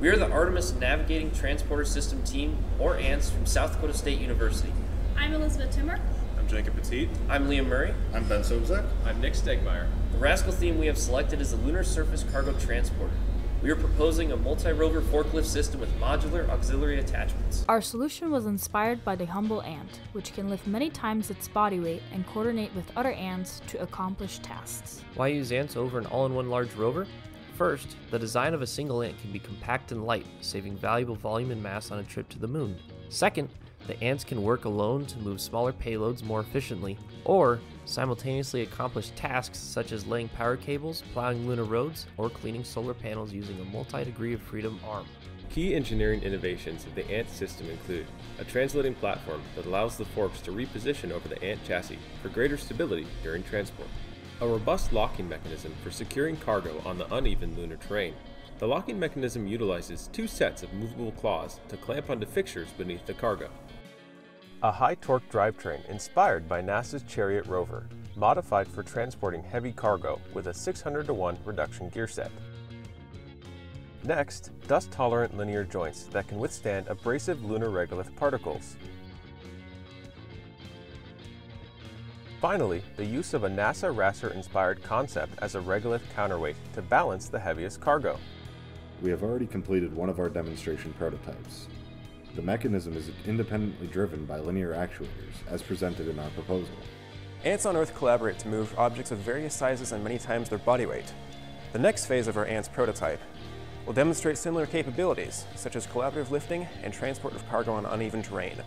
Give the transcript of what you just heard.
We are the Artemis Navigating Transporter System team, or ANTS, from South Dakota State University. I'm Elizabeth Timmer. I'm Jacob Petit. I'm Liam Murray. I'm Ben Sobzak. I'm Nick Stegmeyer. The RASC-AL theme we have selected is the Lunar Surface Cargo Transporter. We are proposing a multi-rover forklift system with modular auxiliary attachments. Our solution was inspired by the humble ant, which can lift many times its body weight and coordinate with other ants to accomplish tasks. Why use ants over an all-in-one large rover? First, the design of a single ant can be compact and light, saving valuable volume and mass on a trip to the moon. Second, the ants can work alone to move smaller payloads more efficiently, or simultaneously accomplish tasks such as laying power cables, plowing lunar roads, or cleaning solar panels using a multi degree of freedom arm. Key engineering innovations of the ANT system include a translating platform that allows the forks to reposition over the ANT chassis for greater stability during transport, a robust locking mechanism for securing cargo on the uneven lunar terrain. The locking mechanism utilizes two sets of movable claws to clamp onto fixtures beneath the cargo. A high torque drivetrain inspired by NASA's Chariot rover, modified for transporting heavy cargo with a 600 to 1 reduction gear set. Next, dust tolerant linear joints that can withstand abrasive lunar regolith particles. Finally, the use of a NASA RASSOR inspired concept as a regolith counterweight to balance the heaviest cargo. We have already completed one of our demonstration prototypes. The mechanism is independently driven by linear actuators, as presented in our proposal. Ants on Earth collaborate to move objects of various sizes and many times their body weight. The next phase of our ants prototype will demonstrate similar capabilities, such as collaborative lifting and transport of cargo on uneven terrain.